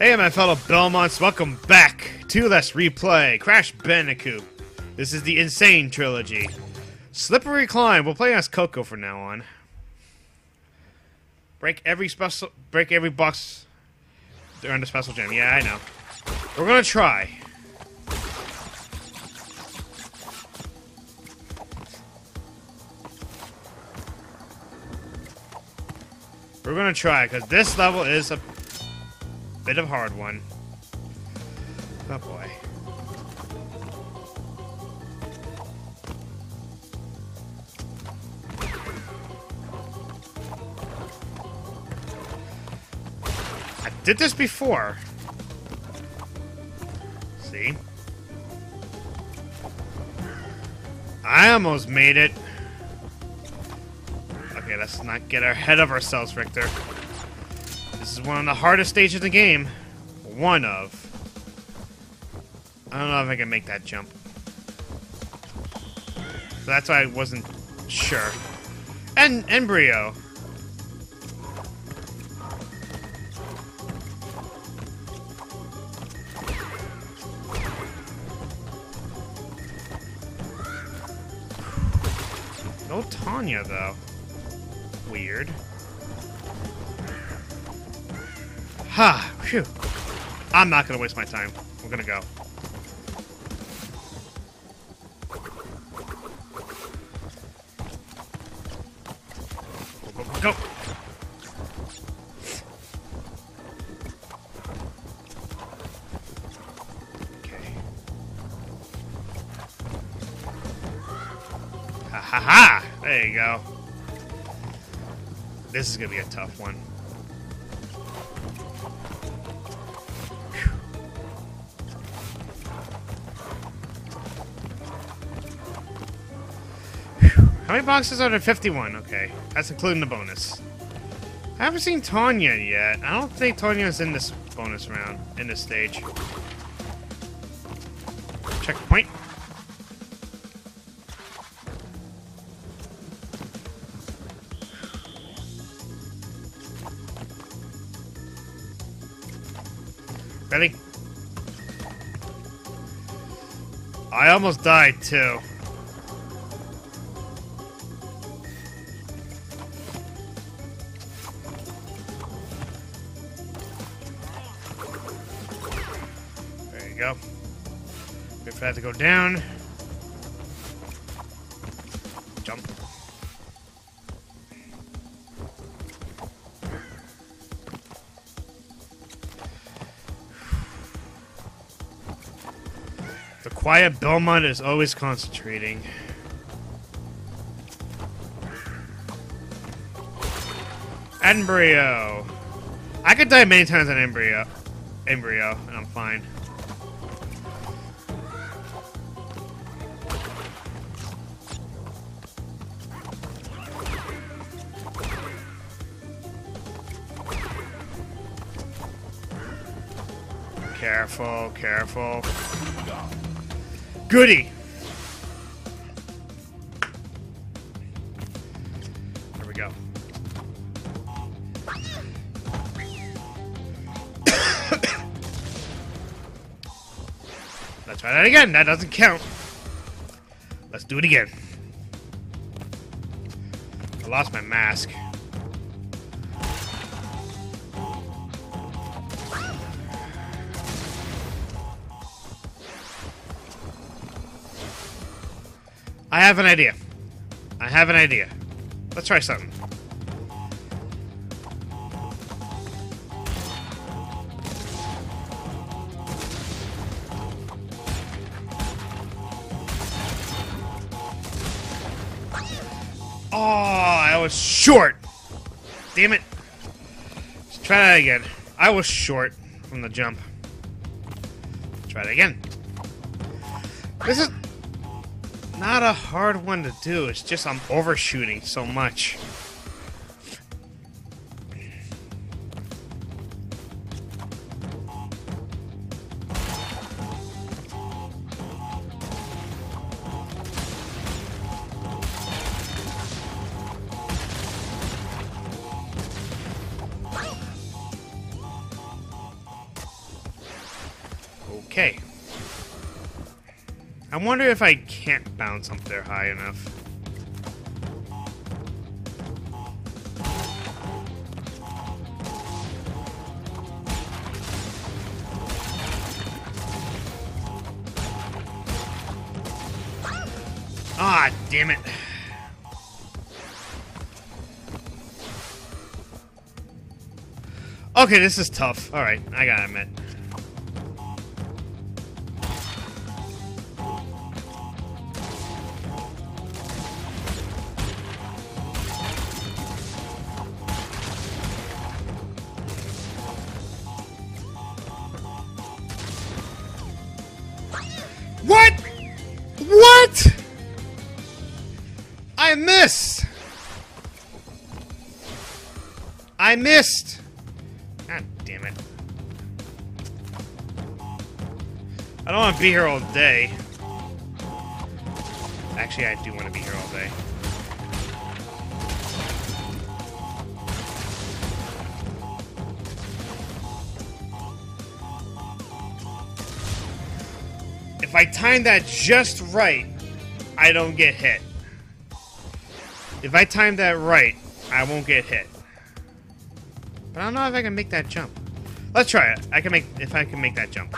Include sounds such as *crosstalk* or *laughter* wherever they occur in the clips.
Hey, my fellow Belmonts, welcome back to Let's Replay Crash Bandicoot. This is the N.Sane Trilogy. Slippery Climb, we'll play as Coco from now on. Break every special, break every box during the special jam. Yeah, I know. We're gonna try. We're gonna try, because this level is a bit of a hard one. Oh boy. I did this before. See? I almost made it. Okay, let's not get ahead of ourselves, Richter. This is one of the hardest stages in the game. One of. I don't know if I can make that jump. So that's why I wasn't sure. And N. Brio. No Tawna though. Weird. Ha! Phew. I'm not gonna waste my time. We're gonna go. Go, go, go. Okay. Ha ha ha! There you go. This is gonna be a tough one. How many boxes are there? 51. Okay. That's including the bonus. I haven't seen Tawna yet. I don't think Tawna's in this bonus round, in this stage. Checkpoint. Ready? I almost died too. Down. Jump. The quiet Belmont is always concentrating. N. Brio. I could die many times on N. Brio. Embryo, and I'm fine. Careful, careful. Goody! There we go. *coughs* Let's try that again. That doesn't count. Let's do it again. I lost my mask. Have an idea. I have an idea. Let's try something. Oh, I was short. Damn it. Let's try that again. I was short from the jump. Try it again. This is not a hard one to do. It's just I'm overshooting so much. Okay. I wonder if I can't bounce up there high enough. Ah, damn it. Okay, this is tough. Alright, I gotta admit. Be here all day. Actually, I do want to be here all day. If I time that just right, I don't get hit. If I time that right, I won't get hit. But I don't know if I can make that jump. Let's try it. I can make if I can make that jump.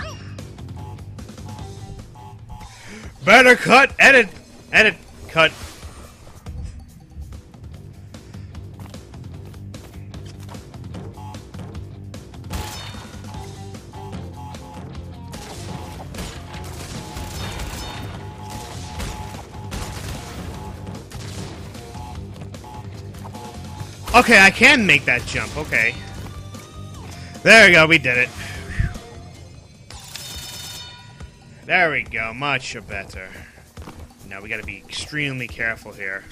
Better cut, edit, edit, cut. Okay, I can make that jump. Okay. There we go. We did it. There we go. Much better. Now we gotta be extremely careful here.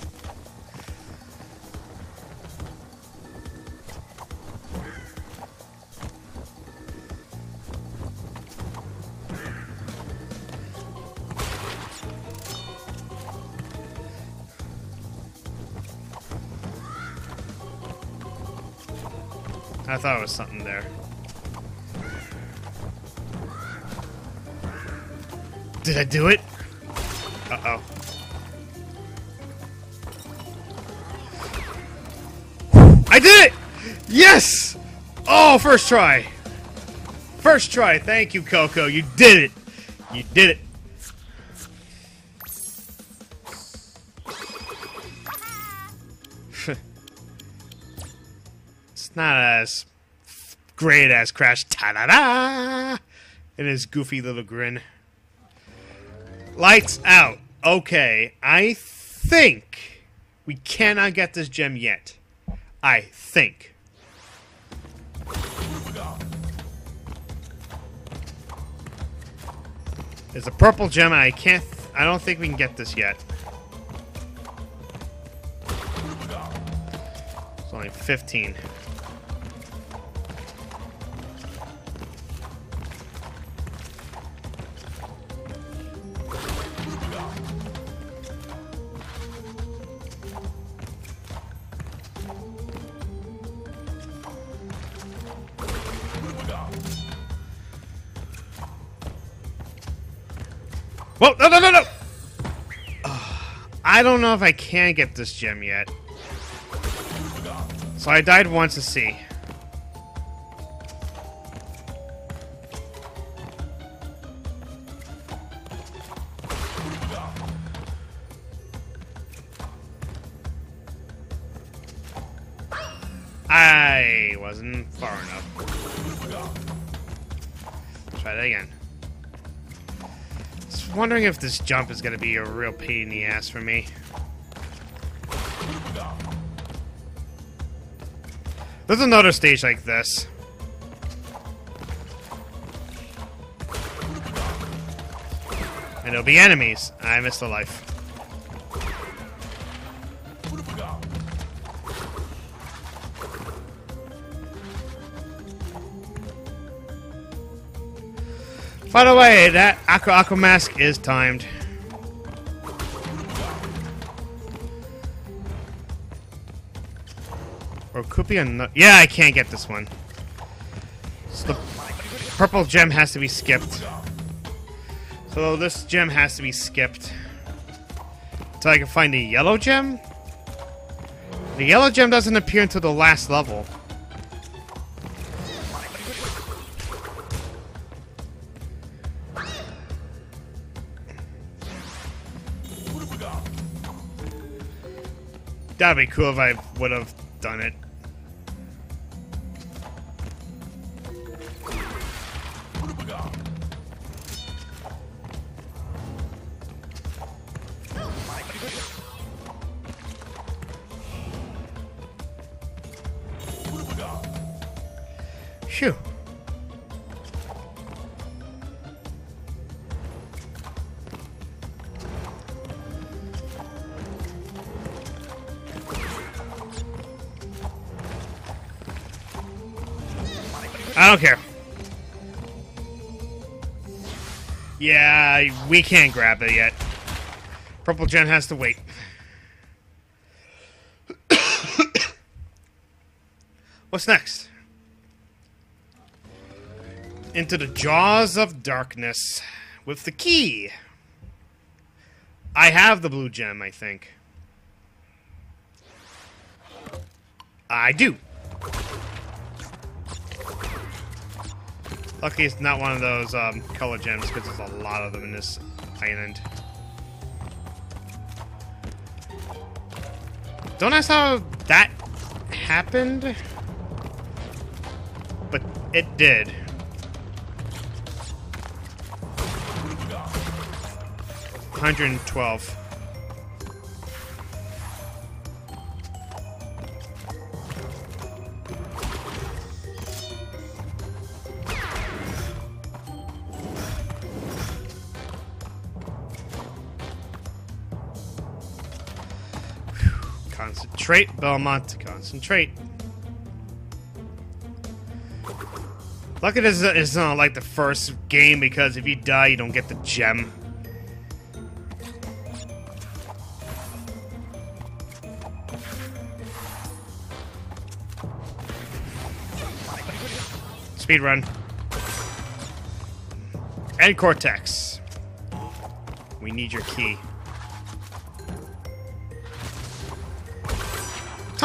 I thought it was something there. Did I do it? Uh-oh. I did it! Yes! Oh, first try. First try. Thank you, Coco. You did it. You did it. *laughs* it's not as great as Crash Ta-da-da! And his goofy little grin. Lights out. Okay, I think we cannot get this gem yet. I think. There's a purple gem, and I can't. I don't think we can get this yet. It's only 15. I don't know if I can get this gem yet. So I died once to see. Wondering if this jump is going to be a real pain in the ass for me. There's another stage like this. And there'll be enemies. I missed a life. By the way, that Aku Aku Mask is timed. Or could be another. Yeah, I can't get this one. So the purple gem has to be skipped. So this gem has to be skipped. So I can find the yellow gem? The yellow gem doesn't appear until the last level. That'd be cool if I would have done it. Phew. I don't care. Yeah, we can't grab it yet. Purple Gen has to wait. *coughs* What's next? Into the jaws of darkness with the key. I have the blue gem, I think. I do. Lucky it's not one of those um, color gems because there's a lot of them in this island. Don't ask how that happened, but it did. Hundred and twelve. Concentrate, Belmont. Concentrate. Lucky this is not like the first game because if you die, you don't get the gem. Speed run. And Cortex. We need your key.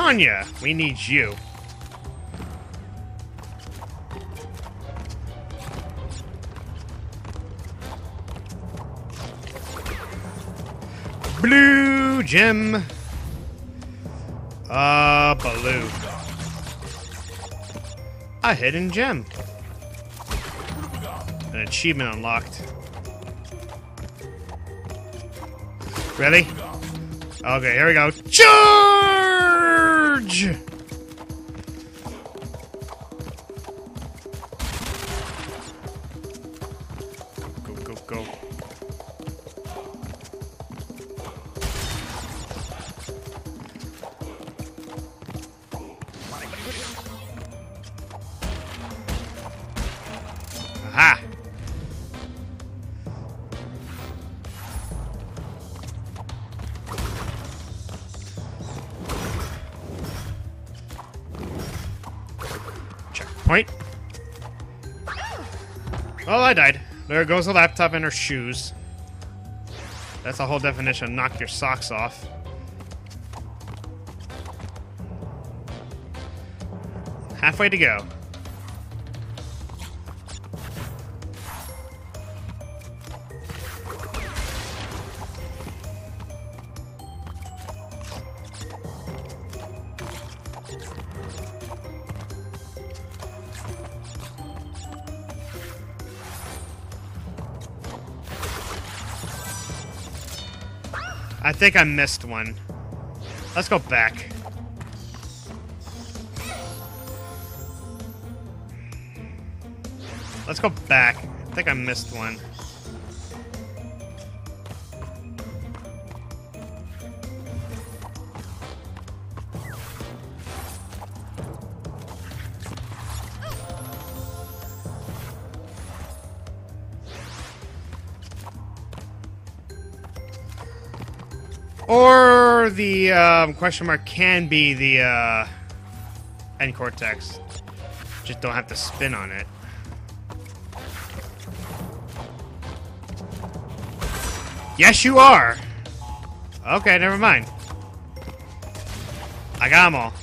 Tawna, we need you. Blue gem. Uh, blue. A hidden gem. An achievement unlocked. Ready? Okay, here we go. Charge! Go, Checkpoint. Oh, I died. There goes the laptop and her shoes. That's the whole definition. Knock your socks off. Halfway to go. Think I missed one. Let's go back. Let's go back. I think I missed one. Or the um, question mark can be the uh, end cortex. Just don't have to spin on it. Yes, you are. Okay, never mind. I got them all.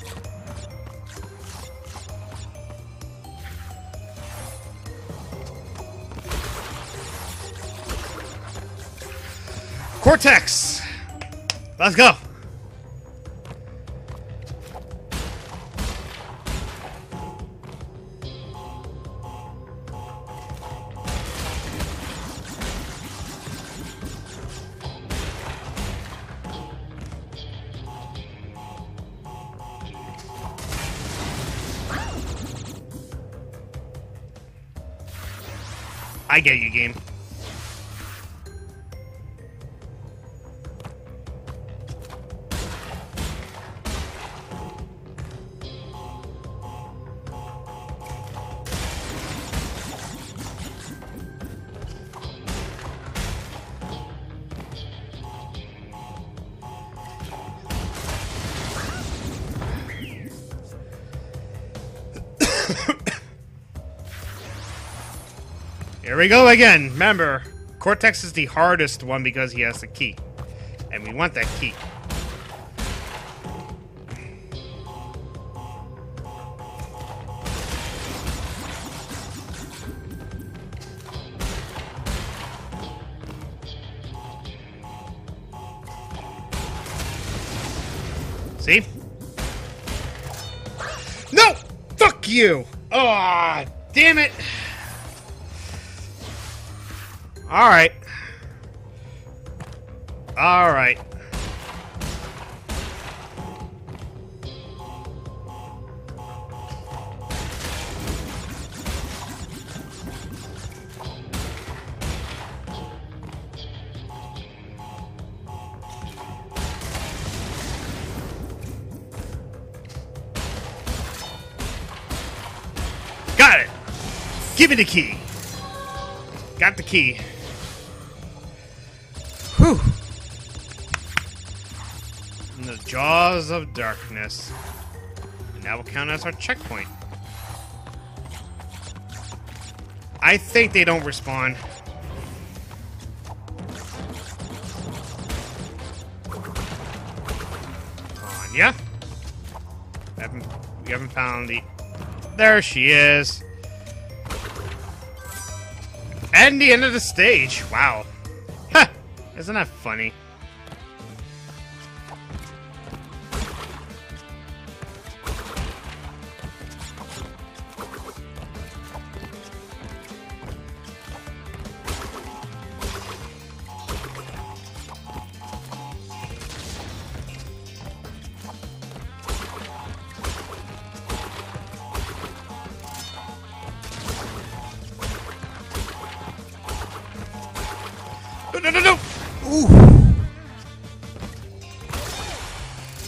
Cortex! Let's go! I get you, game. Here we go again. Remember, Cortex is the hardest one because he has the key. And we want that key. See? No! Fuck you! Ah, damn it! Alright. Alright. Got it! Give me the key! Got the key. Jaws of darkness. And that will count as our checkpoint. I think they don't respawn. Anya? We haven't, we haven't found the... There she is. And the end of the stage. Wow. Ha! Isn't that funny? No, no, no! Ooh.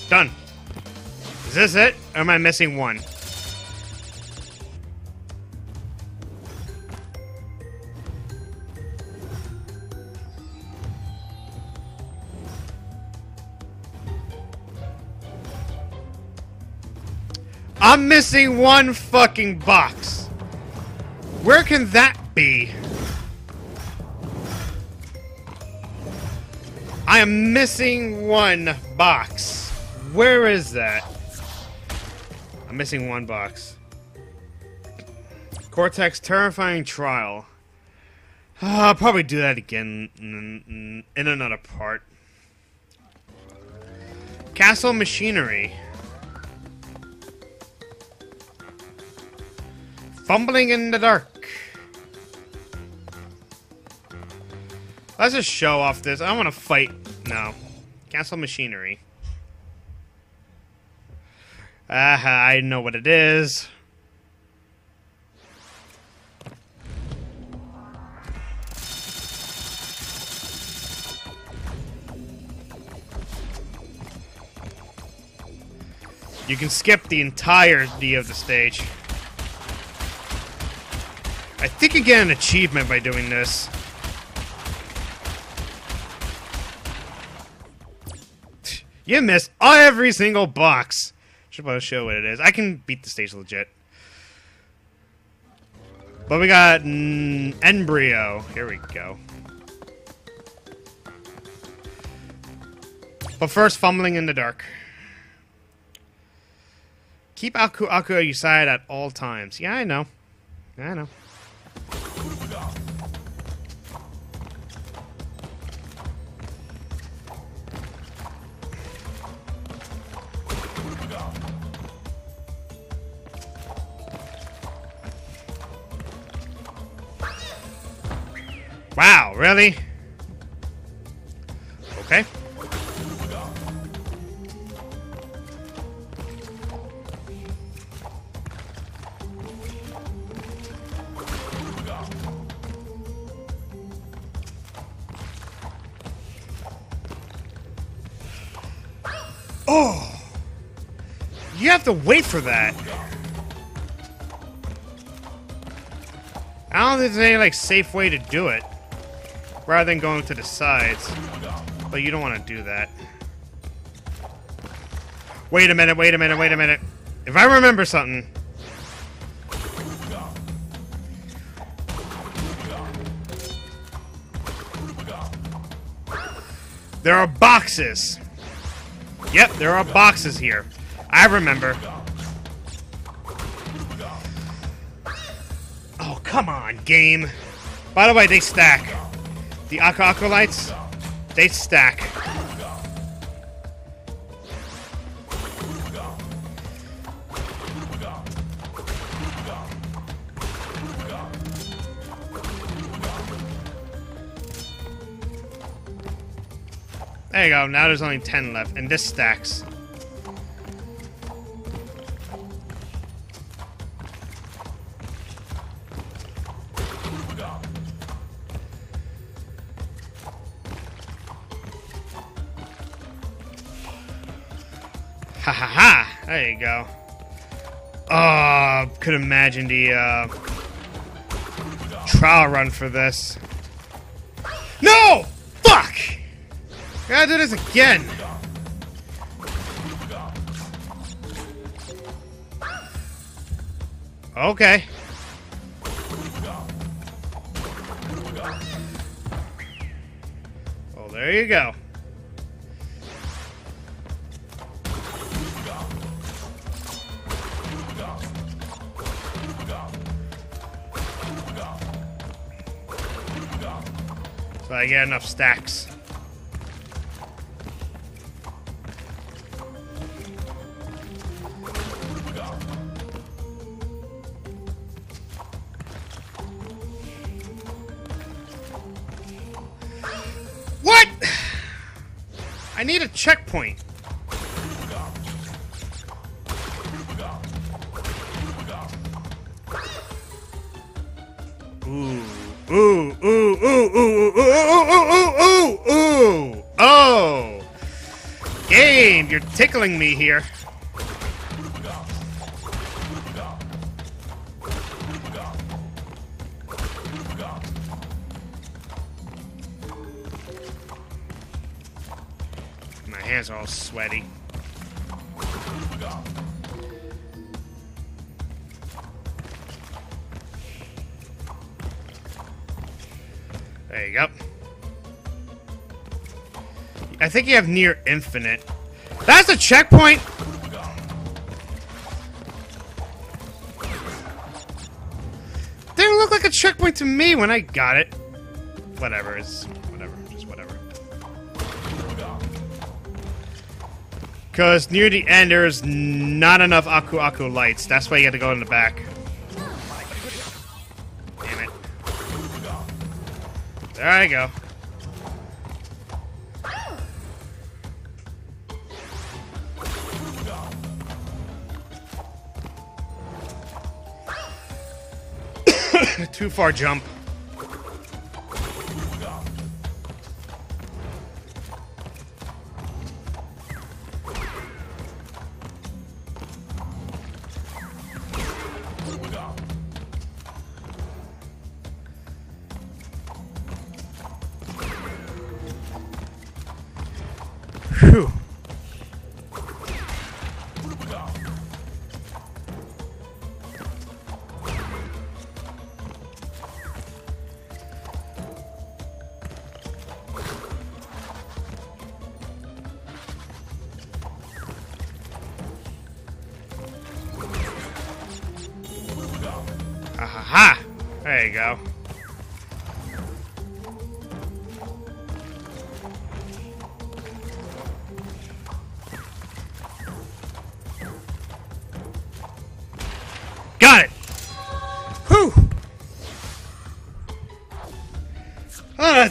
Done. Is this it? Or am I missing one? I'm missing one fucking box. Where can that be? Am missing one box. Where is that? I'm missing one box. Cortex Terrifying Trial. Ah, I'll probably do that again in, in another part. Castle Machinery. Fumbling in the dark. Let's just show off this. I want to fight. No. Castle Machinery. Ah, I know what it is. You can skip the entirety of the stage. I think you get an achievement by doing this. You missed every single box. Should probably show what it is. I can beat the stage legit. But we got mm, N. Brio. Here we go. But first, fumbling in the dark. Keep Aku Aku at your side at all times. Yeah, I know. Yeah, I know. Really? Okay. Oh! You have to wait for that. I don't think there's any like safe way to do it. Rather than going to the sides. But you don't want to do that. Wait a minute, wait a minute, wait a minute. If I remember something. There are boxes. Yep, there are boxes here. I remember. Oh, come on, game. By the way, they stack. The Aku Aku lights, they stack. There you go. Now there's only 10 left, and this stacks. There you go. Oh, could imagine the uh, trial run for this. No! Fuck! Gotta do this again. Okay. Well, there you go. I get enough stacks. What? I need a checkpoint. Ooh, ooh, ooh, ooh, ooh, ooh, ooh, ooh, ooh, ooh, ooh, oh. Game, you're tickling me here. My hands are all sweaty. Go. I think you have near infinite. That's a checkpoint! Didn't look like a checkpoint to me when I got it. Whatever, it's whatever, just whatever. Because near the end, there's not enough Aku Aku lights. That's why you have to go in the back. There I go. *coughs* Too far jump.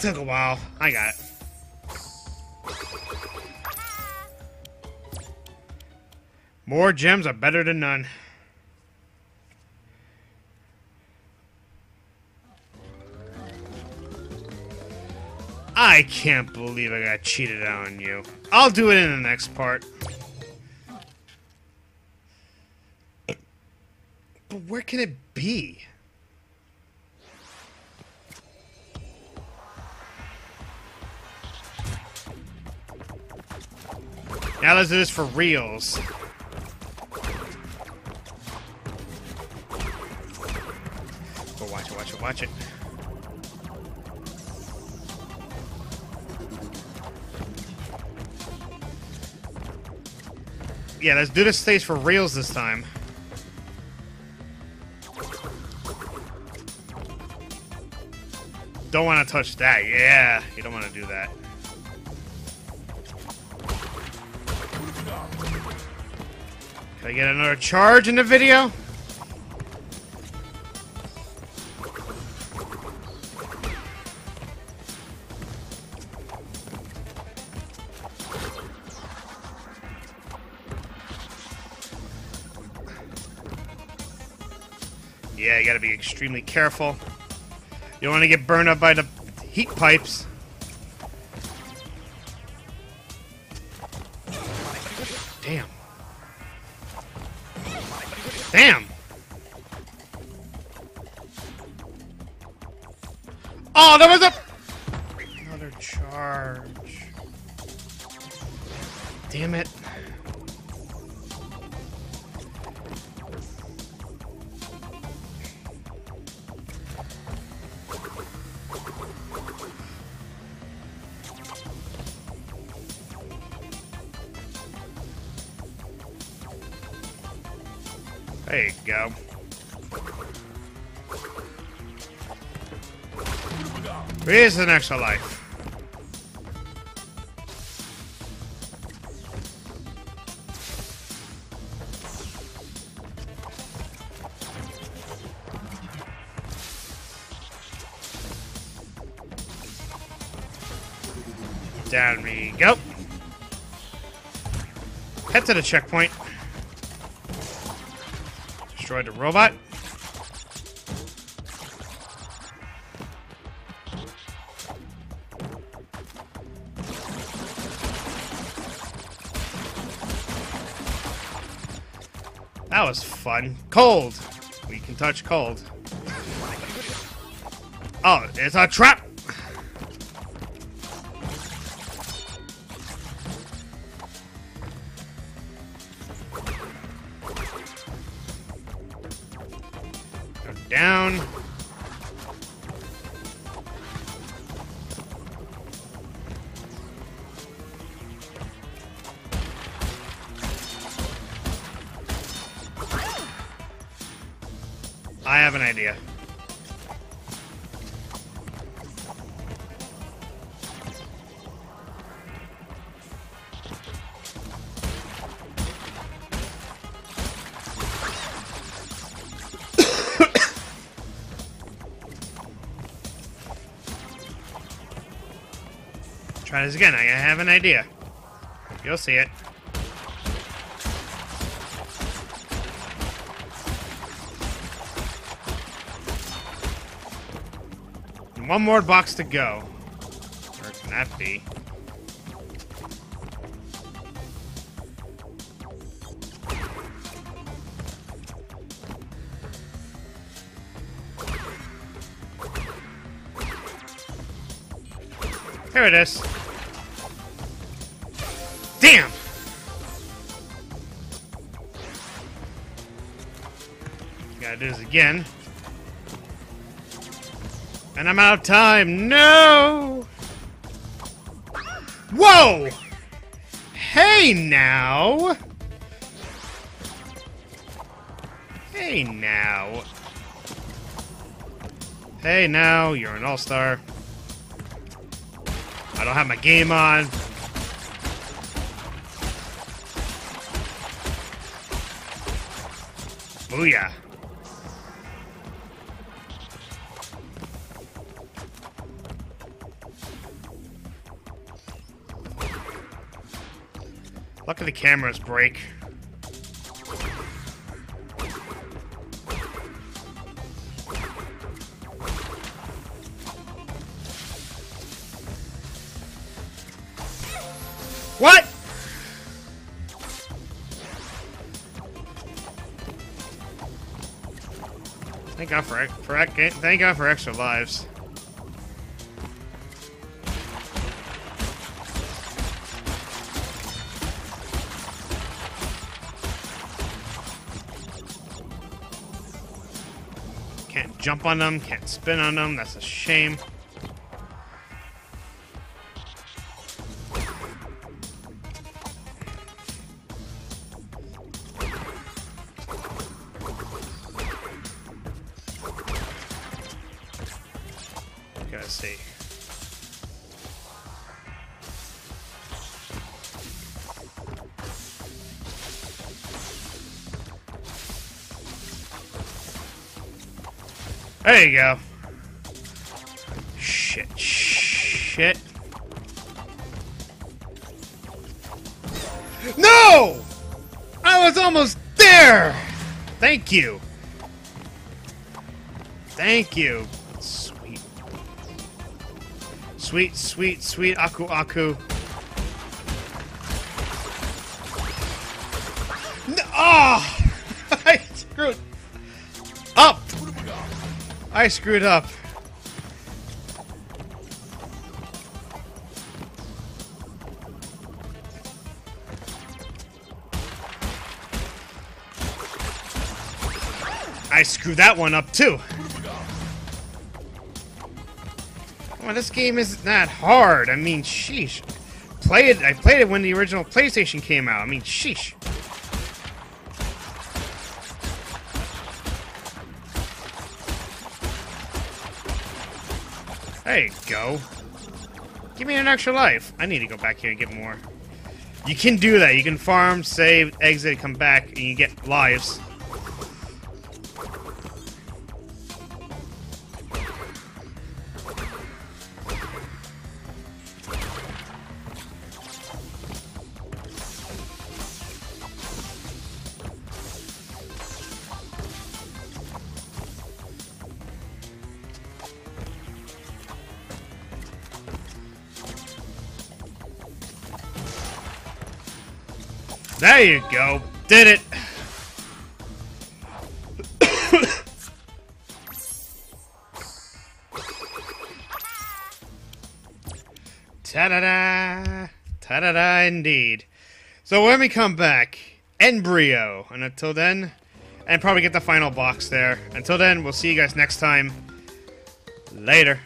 Took a while. I got it. More gems are better than none. I can't believe I got cheated on you. I'll do it in the next part. But where can it be? Now let's do this for reals. Go watch it, watch it, watch it. Yeah, let's do this stage for reals this time. Don't want to touch that. Yeah, you don't want to do that. Can I get another charge in the video? Yeah, you gotta be extremely careful. You don't want to get burned up by the heat pipes. There you go. Where's an extra life? Down we go. Head to the checkpoint. Destroyed the robot. That was fun. Cold. We can touch cold. *laughs* Oh, it's a trap! Again. I have an idea. You'll see it. One more box to go. Where can that be? Here it is. Damn! Gotta do this again. And I'm out of time. No! Whoa! Hey now! Hey now. Hey, now you're an all-star. I don't have my game on. Booyah. Lucky the cameras break. What? God for for thank God for extra lives. Can't jump on them, can't spin on them, that's a shame. There you go. Shit, shit. No! I was almost there! Thank you. Thank you. Sweet. Sweet, sweet, sweet Aku Aku. I screwed up. I screwed that one up too. This game isn't that hard. I mean, sheesh. Play it. I played it when the original PlayStation came out. I mean, sheesh. There you go. Give me an extra life. I need to go back here and get more. You can do that. You can farm, save, exit, come back, and you get lives. There you go. Did it. *coughs* Ta-da-da. Ta-da-da indeed. So when we come back, N. Brio. And until then, and probably get the final box there. Until then, we'll see you guys next time. Later.